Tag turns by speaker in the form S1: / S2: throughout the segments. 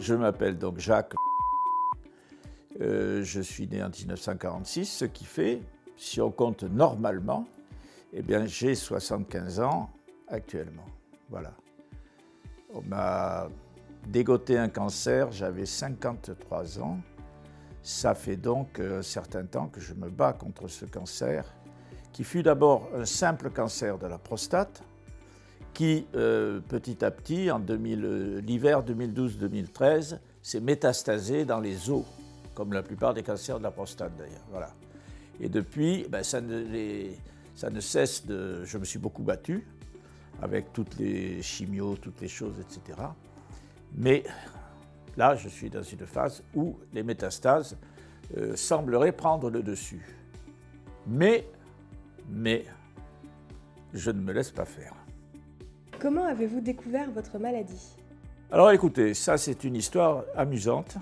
S1: Je m'appelle donc Jacques. Euh, je suis né en 1946, ce qui fait, si on compte normalement, eh bien j'ai 75 ans actuellement. Voilà. On m'a dégoté un cancer, j'avais 53 ans. Ça fait donc un certain temps que je me bats contre ce cancer, qui fut d'abord un simple cancer de la prostate, qui euh, petit à petit, en euh, l'hiver 2012-2013, s'est métastasé dans les os, comme la plupart des cancers de la prostate d'ailleurs. Voilà. Et depuis, ben, ça, ne cesse de... Je me suis beaucoup battu avec toutes les chimios, toutes les choses, etc. Mais là, je suis dans une phase où les métastases euh, sembleraient prendre le dessus. Mais, mais, je ne me laisse pas faire.
S2: Comment avez-vous découvert votre maladie?
S1: Alors écoutez, ça c'est une histoire amusante,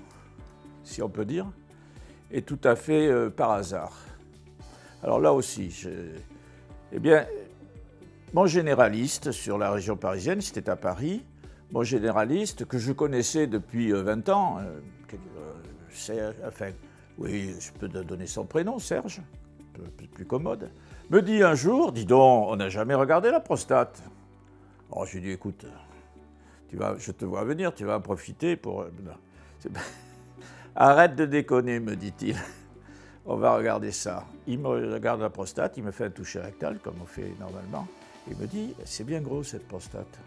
S1: si on peut dire, et tout à fait euh, par hasard. Alors là aussi, eh bien, mon généraliste sur la région parisienne, c'était à Paris, mon généraliste que je connaissais depuis 20 euh, ans, euh, enfin, oui, je peux donner son prénom, Serge, plus, plus commode, me dit un jour, dis donc, on n'a jamais regardé la prostate. Alors je lui dis, écoute, je te vois venir, tu vas en profiter pour... Arrête de déconner, me dit-il. On va regarder ça. Il me regarde la prostate, il me fait un toucher rectal, comme on fait normalement. Il me dit, c'est bien gros cette prostate.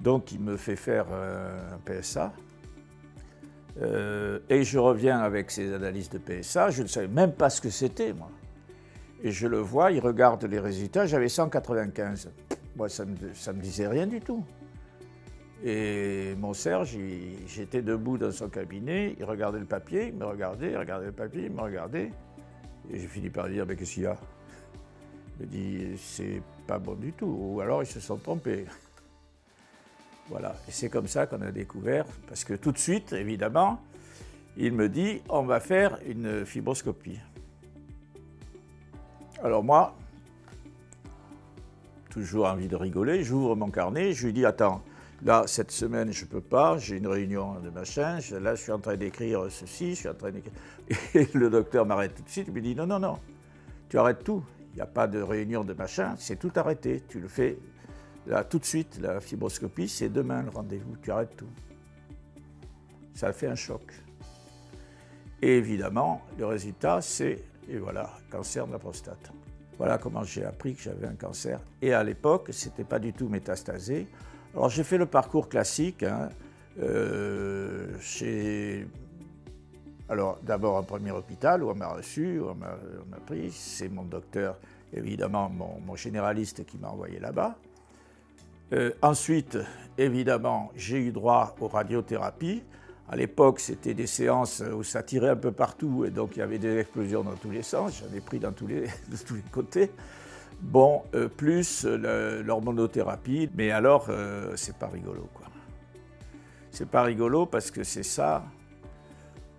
S1: Donc il me fait faire un PSA. Euh, et je reviens avec ses analyses de PSA. Je ne savais même pas ce que c'était, moi. Et je le vois, il regarde les résultats. J'avais 195. Moi, ça ne me, disait rien du tout. Et mon Serge, j'étais debout dans son cabinet, il regardait le papier, il me regardait, il regardait le papier, il me regardait. Et j'ai fini par dire, mais qu'est-ce qu'il y a? Il me dit, c'est pas bon du tout. Ou alors ils se sont trompés. Voilà, et c'est comme ça qu'on a découvert, parce que tout de suite, évidemment, il me dit, on va faire une fibroscopie. Alors moi, toujours envie de rigoler, j'ouvre mon carnet, je lui dis, attends, là, cette semaine, je ne peux pas, j'ai une réunion de machin, là, je suis en train d'écrire ceci, je suis en train d'écrire... Et le docteur m'arrête tout de suite, il me dit, non, non, non, tu arrêtes tout, il n'y a pas de réunion de machin, c'est tout arrêté, tu le fais Là, tout de suite, la fibroscopie, c'est demain le rendez-vous, tu arrêtes tout. Ça fait un choc. Et évidemment, le résultat, c'est, et voilà, cancer de la prostate. Voilà comment j'ai appris que j'avais un cancer. Et à l'époque, ce n'était pas du tout métastasé. Alors j'ai fait le parcours classique. Hein, euh, alors d'abord un premier hôpital où on m'a reçu, où on m'a pris. C'est mon docteur, évidemment, mon généraliste qui m'a envoyé là-bas. Euh, ensuite, évidemment, j'ai eu droit aux radiothérapies. À l'époque, c'était des séances où ça tirait un peu partout et donc il y avait des explosions dans tous les sens. J'en ai pris dans tous les, de tous les côtés. Bon, euh, plus l'hormonothérapie, mais alors, euh, c'est pas rigolo, quoi. C'est pas rigolo parce que c'est ça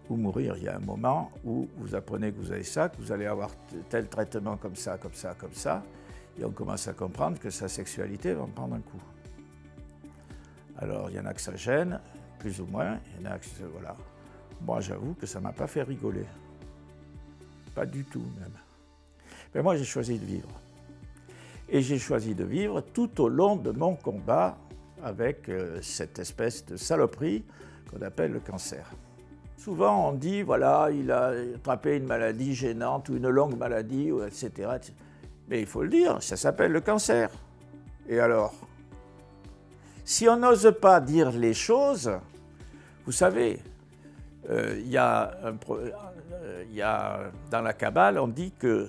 S1: ou mourir. Il y a un moment où vous apprenez que vous avez ça, que vous allez avoir tel traitement comme ça, comme ça, comme ça. Et on commence à comprendre que sa sexualité va en prendre un coup. Alors, il y en a que ça gêne, plus ou moins, il y en a que voilà. Moi, j'avoue que ça ne m'a pas fait rigoler. Pas du tout, même. Mais moi, j'ai choisi de vivre. Et j'ai choisi de vivre tout au long de mon combat avec euh, cette espèce de saloperie qu'on appelle le cancer. Souvent, on dit, voilà, il a attrapé une maladie gênante ou une longue maladie, etc. Mais il faut le dire, ça s'appelle le cancer. Et alors? Si on n'ose pas dire les choses, vous savez, euh, il euh, y, a dans la Kabbale, on dit que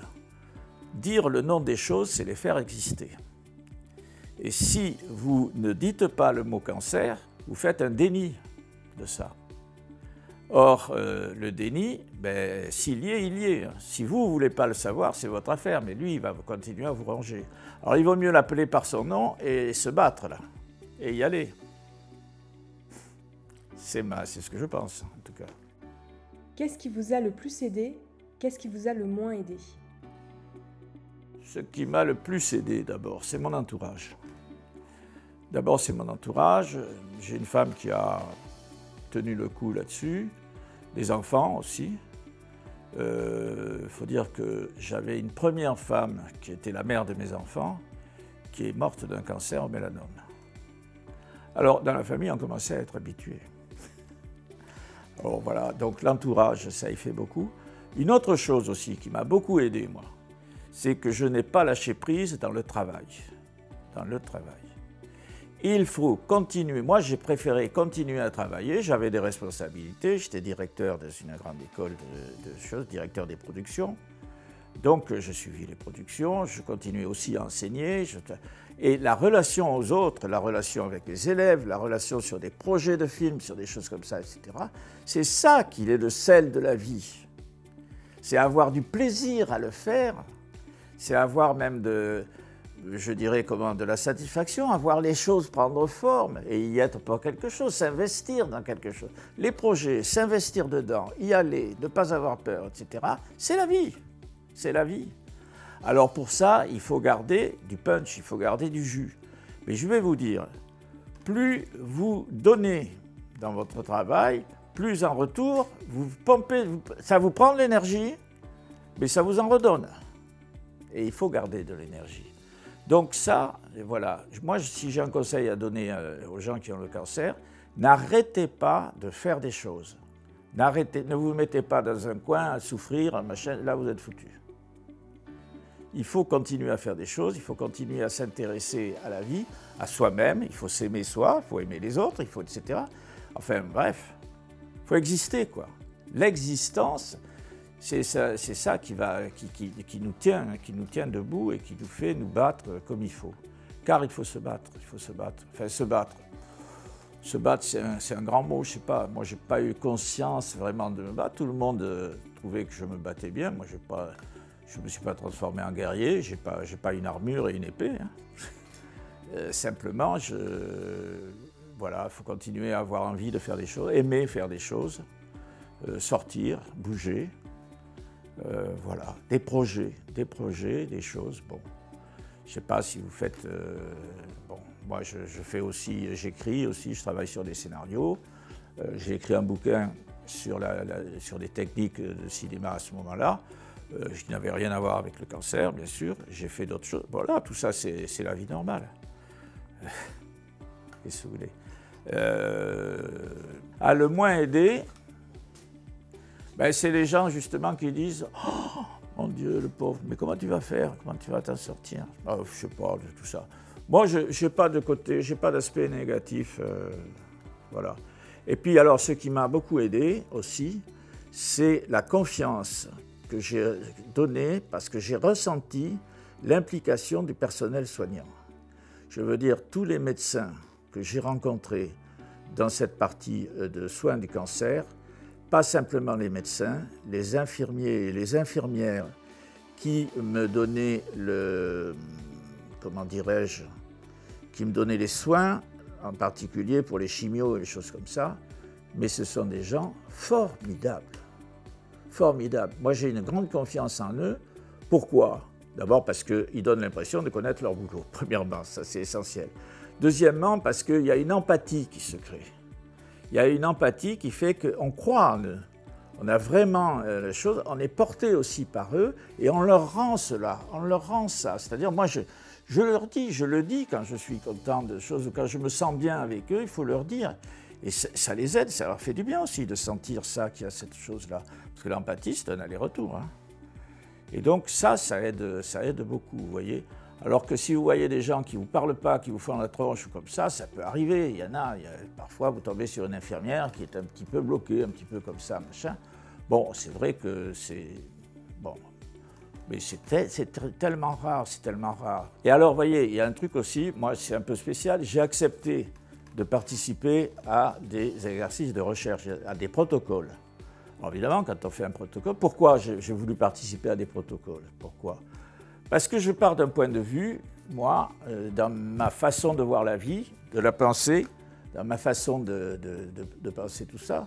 S1: dire le nom des choses, c'est les faire exister. Et si vous ne dites pas le mot cancer, vous faites un déni de ça. Or, euh, le déni, ben, s'il y est, il y est. Si vous ne voulez pas le savoir, c'est votre affaire, mais lui, il va continuer à vous ranger. Alors, il vaut mieux l'appeler par son nom et se battre, là, et y aller. C'est ce que je pense, en tout cas.
S2: Qu'est-ce qui vous a le plus aidé? Qu'est-ce qui vous a le moins aidé?
S1: Ce qui m'a le plus aidé, d'abord, c'est mon entourage. D'abord, c'est mon entourage. J'ai une femme qui a tenu le coup là-dessus. Les enfants aussi. Il euh, faut dire que j'avais une première femme qui était la mère de mes enfants, qui est morte d'un cancer au mélanome. Alors, dans la famille, on commençait à être habitué. Alors voilà, donc l'entourage, ça y fait beaucoup. Une autre chose aussi qui m'a beaucoup aidé, moi, c'est que je n'ai pas lâché prise dans le travail. Dans le travail. Il faut continuer. Moi, j'ai préféré continuer à travailler. J'avais des responsabilités. J'étais directeur dans une grande école de, choses, directeur des productions. Donc, je suivis les productions. Je continuais aussi à enseigner. et la relation aux autres, la relation avec les élèves, la relation sur des projets de films, sur des choses comme ça, etc., c'est ça qui est le sel de la vie. C'est avoir du plaisir à le faire. C'est avoir même de, je dirais comment, de la satisfaction à voir les choses prendre forme et y être pour quelque chose, s'investir dans quelque chose. Les projets, s'investir dedans, y aller, ne pas avoir peur, etc., c'est la vie. C'est la vie. Alors pour ça, il faut garder du punch, il faut garder du jus. Mais je vais vous dire, plus vous donnez dans votre travail, plus en retour, vous pompez, ça vous prend de l'énergie, mais ça vous en redonne. Et il faut garder de l'énergie. Donc ça, voilà, moi si j'ai un conseil à donner euh, aux gens qui ont le cancer, n'arrêtez pas de faire des choses. N'arrêtez, ne vous mettez pas dans un coin à souffrir, là vous êtes foutu. Il faut continuer à faire des choses, il faut continuer à s'intéresser à la vie, à soi-même, il faut s'aimer soi, il faut aimer les autres, il faut etc. Enfin bref, il faut exister quoi. L'existence, c'est ça, qui, va, qui, nous tient, qui nous tient debout et qui nous fait nous battre comme il faut. Car il faut se battre, il faut se battre. Enfin, se battre. Se battre, c'est un, grand mot, je sais pas. Moi, j'ai pas eu conscience vraiment de me battre. Tout le monde euh, trouvait que je me battais bien. Moi, pas, je ne me suis pas transformé en guerrier. Je n'ai pas, une armure et une épée. Hein. Euh, simplement, voilà, il faut continuer à avoir envie de faire des choses, aimer faire des choses, euh, sortir, bouger. Euh, voilà, des projets, des projets, des choses. Bon, je ne sais pas si vous faites. Bon, moi, je, fais aussi, j'écris aussi, je travaille sur des scénarios. J'ai écrit un bouquin sur, sur des techniques de cinéma à ce moment-là. Je n'avais rien à voir avec le cancer, bien sûr. J'ai fait d'autres choses. Voilà, tout ça, c'est la vie normale. Qu'est-ce que vous voulez? À le moins aider, ben, c'est les gens justement qui disent Oh mon Dieu, le pauvre, mais comment tu vas faire? Comment tu vas t'en sortir? Je ah, Je sais pas de tout ça. Moi, je n'ai pas de côté, je n'ai pas d'aspect négatif. Euh, voilà. Et puis, alors, ce qui m'a beaucoup aidé aussi, c'est la confiance que j'ai donnée parce que j'ai ressenti l'implication du personnel soignant. Je veux dire, tous les médecins que j'ai rencontrés dans cette partie euh, de soins du cancer pas simplement les médecins, les infirmiers et les infirmières qui me donnaient le, comment dirais-je, qui me donnaient les soins, en particulier pour les chimios et les choses comme ça, mais ce sont des gens formidables. Formidables. Moi, j'ai une grande confiance en eux. Pourquoi? D'abord parce qu'ils donnent l'impression de connaître leur boulot, premièrement, ça c'est essentiel. Deuxièmement, parce qu'il y a une empathie qui se crée il y a une empathie qui fait qu'on croit en eux. On a vraiment euh, la chose, on est porté aussi par eux et on leur rend cela, on leur rend ça. C'est-à-dire, moi, je, je leur dis, je le dis quand je suis content de choses ou quand je me sens bien avec eux, il faut leur dire. Et ça les aide, ça leur fait du bien aussi de sentir ça, qu'il y a cette chose-là. Parce que l'empathie, c'est un aller-retour. Hein. Et donc ça, ça aide, ça aide beaucoup, vous voyez. Alors que si vous voyez des gens qui ne vous parlent pas, qui vous font la tronche comme ça, ça peut arriver. Il y en a, parfois vous tombez sur une infirmière qui est un petit peu bloquée, un petit peu comme ça, machin. Bon, c'est vrai que c'est. Bon. Mais c'est tellement rare, c'est tellement rare. Et alors, vous voyez, il y a un truc aussi, moi c'est un peu spécial, j'ai accepté de participer à des exercices de recherche, à des protocoles. évidemment, quand on fait un protocole, pourquoi j'ai voulu participer à des protocoles? Pourquoi? Parce que je pars d'un point de vue, moi, euh, dans ma façon de voir la vie, de la penser, dans ma façon de, penser tout ça,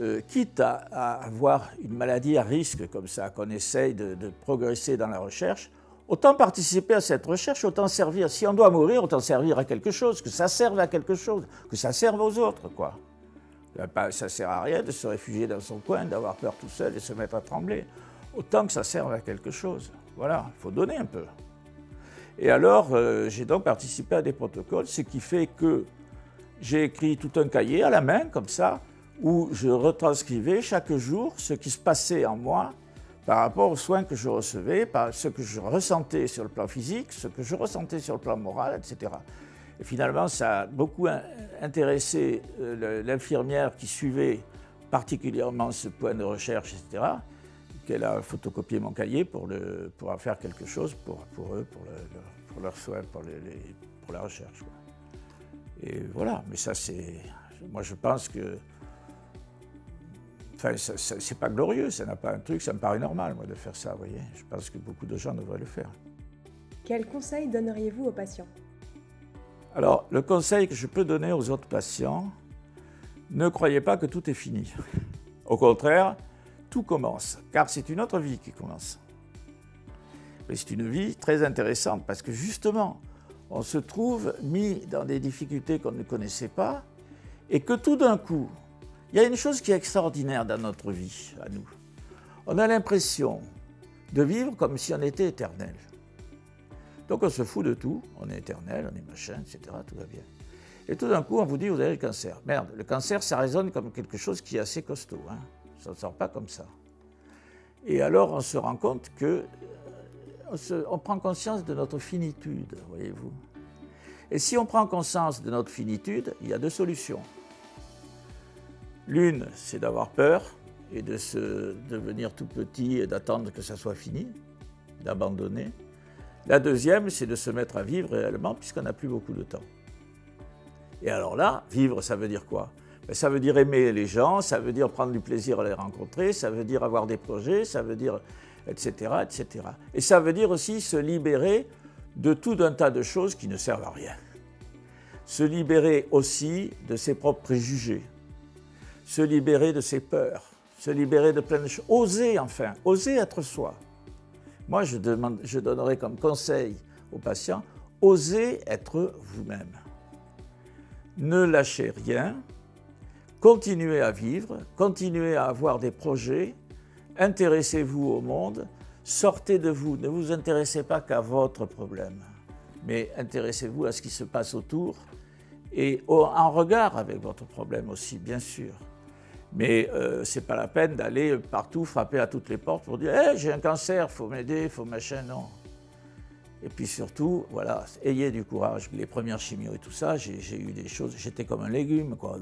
S1: euh, quitte à, avoir une maladie à risque comme ça, qu'on essaye de, progresser dans la recherche, autant participer à cette recherche, autant servir. Si on doit mourir, autant servir à quelque chose, que ça serve à quelque chose, que ça serve aux autres, quoi. Ça ne sert à rien de se réfugier dans son coin, d'avoir peur tout seul et se mettre à trembler. Autant que ça serve à quelque chose. Voilà, il faut donner un peu. Et alors, euh, j'ai donc participé à des protocoles, ce qui fait que j'ai écrit tout un cahier à la main, comme ça, où je retranscrivais chaque jour ce qui se passait en moi par rapport aux soins que je recevais, par ce que je ressentais sur le plan physique, ce que je ressentais sur le plan moral, etc. Et finalement, ça a beaucoup intéressé euh, l'infirmière qui suivait particulièrement ce point de recherche, etc., qu'elle a photocopié mon cahier pour, en faire quelque chose pour, eux, pour, leurs soins, pour la recherche. Et voilà, mais ça c'est... Moi je pense que... Enfin, c'est pas glorieux, ça n'a pas un truc, ça me paraît normal, moi, de faire ça, vous voyez. Je pense que beaucoup de gens devraient le faire.
S2: Quel conseil donneriez-vous aux patients?
S1: Alors, le conseil que je peux donner aux autres patients, ne croyez pas que tout est fini. Au contraire, tout commence, car c'est une autre vie qui commence. Mais c'est une vie très intéressante parce que justement, on se trouve mis dans des difficultés qu'on ne connaissait pas et que tout d'un coup, il y a une chose qui est extraordinaire dans notre vie, à nous. On a l'impression de vivre comme si on était éternel. Donc on se fout de tout, on est éternel, on est machin, etc., tout va bien. Et tout d'un coup, on vous dit, vous avez le cancer. Merde, le cancer, ça résonne comme quelque chose qui est assez costaud. Hein. Ça ne sort pas comme ça. Et alors, on se rend compte que euh, on, prend conscience de notre finitude, voyez-vous. Et si on prend conscience de notre finitude, il y a deux solutions. L'une, c'est d'avoir peur et de se devenir tout petit et d'attendre que ça soit fini, d'abandonner. La deuxième, c'est de se mettre à vivre réellement puisqu'on n'a plus beaucoup de temps. Et alors là, vivre, ça veut dire quoi? Ben, Ça veut dire aimer les gens, ça veut dire prendre du plaisir à les rencontrer, ça veut dire avoir des projets, ça veut dire etc., etc. Et ça veut dire aussi se libérer de tout un tas de choses qui ne servent à rien. Se libérer aussi de ses propres préjugés, se libérer de ses peurs, se libérer de plein de choses. Oser enfin, oser être soi. Moi, je, demande, je donnerais comme conseil aux patients, osez être vous-même. Ne lâchez rien, continuez à vivre, continuez à avoir des projets, intéressez-vous au monde, sortez de vous, ne vous intéressez pas qu'à votre problème, mais intéressez-vous à ce qui se passe autour et en regard avec votre problème aussi, bien sûr. Mais euh, ce n'est pas la peine d'aller partout frapper à toutes les portes pour dire hey, j'ai un cancer, faut m'aider, faut machin. Non. Et puis surtout, voilà, ayez du courage. Les premières chimios et tout ça, j'ai eu des choses, j'étais comme un légume, quoi.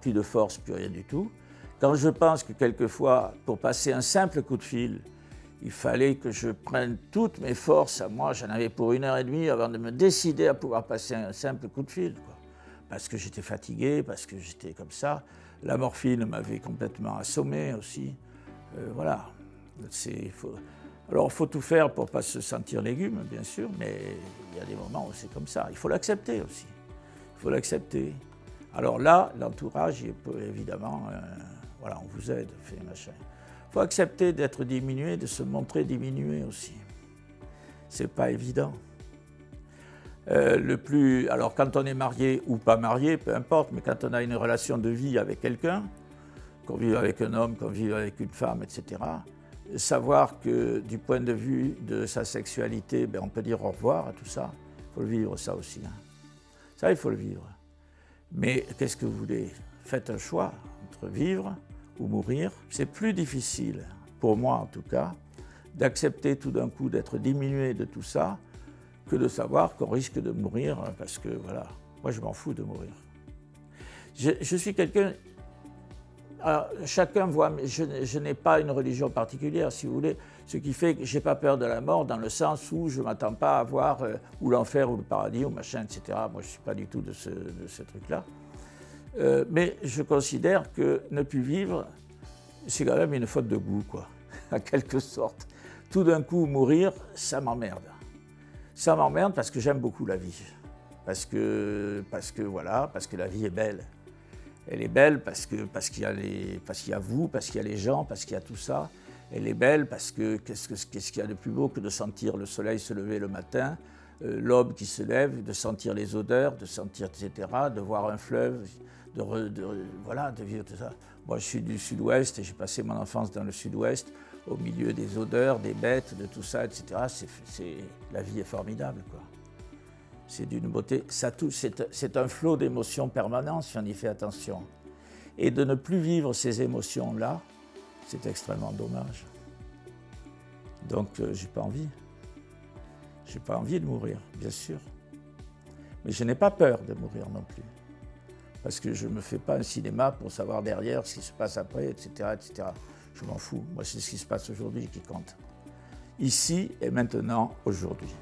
S1: Plus de force, plus rien du tout. Quand je pense que quelquefois, pour passer un simple coup de fil, il fallait que je prenne toutes mes forces à moi, j'en avais pour une heure et demie avant de me décider à pouvoir passer un simple coup de fil. Parce que j'étais fatigué, parce que j'étais comme ça. La morphine m'avait complètement assommé aussi. Euh, voilà. Alors il faut tout faire pour ne pas se sentir légume, bien sûr, mais il y a des moments où c'est comme ça. Il faut l'accepter aussi. Il faut l'accepter. Alors là, l'entourage, évidemment, euh, voilà, on vous aide, fait machin. Il faut accepter d'être diminué, de se montrer diminué aussi. C'est pas évident. Euh, le plus, alors quand on est marié ou pas marié, peu importe, mais quand on a une relation de vie avec quelqu'un, qu'on vive avec un homme, qu'on vive avec une femme, etc., savoir que du point de vue de sa sexualité, ben, on peut dire au revoir à tout ça. Il faut le vivre, ça aussi. Hein. Ça, il faut le vivre. Mais qu'est-ce que vous voulez? Faites un choix entre vivre ou mourir. C'est plus difficile, pour moi en tout cas, d'accepter tout d'un coup d'être diminué de tout ça que de savoir qu'on risque de mourir parce que voilà, moi je m'en fous de mourir. Je, suis quelqu'un. chacun voit, mais je, n'ai pas une religion particulière, si vous voulez, ce qui fait que je n'ai pas peur de la mort dans le sens où je ne m'attends pas à voir euh, ou l'enfer ou le paradis ou machin, etc. Moi, je ne suis pas du tout de ce, de ce truc-là. Euh, mais je considère que ne plus vivre, c'est quand même une faute de goût, quoi, en quelque sorte. Tout d'un coup, mourir, ça m'emmerde. Ça m'emmerde parce que j'aime beaucoup la vie. Parce que, parce que, voilà, parce que la vie est belle. Elle est belle parce qu'il parce qu'il y, a y a vous, parce qu'il y a les gens, parce qu'il y a tout ça. Elle est belle parce que qu'est-ce qu'il y a de plus beau que de sentir le soleil se lever le matin, euh, l'aube qui se lève, de sentir les odeurs, de sentir, etc., de voir un fleuve, voilà, de vivre tout ça. Moi, je suis du sud-ouest et j'ai passé mon enfance dans le sud-ouest, au milieu des odeurs, des bêtes, de tout ça, etc. la vie est formidable, quoi. C'est d'une beauté. Ça c'est un flot d'émotions permanentes si on y fait attention. Et de ne plus vivre ces émotions-là, c'est extrêmement dommage. Donc, euh, j'ai pas envie. J'ai pas envie de mourir, bien sûr. Mais je n'ai pas peur de mourir non plus parce que je ne me fais pas un cinéma pour savoir derrière ce qui se passe après, etc. etc. Je m'en fous. Moi, c'est ce qui se passe aujourd'hui qui compte. Ici et maintenant, aujourd'hui.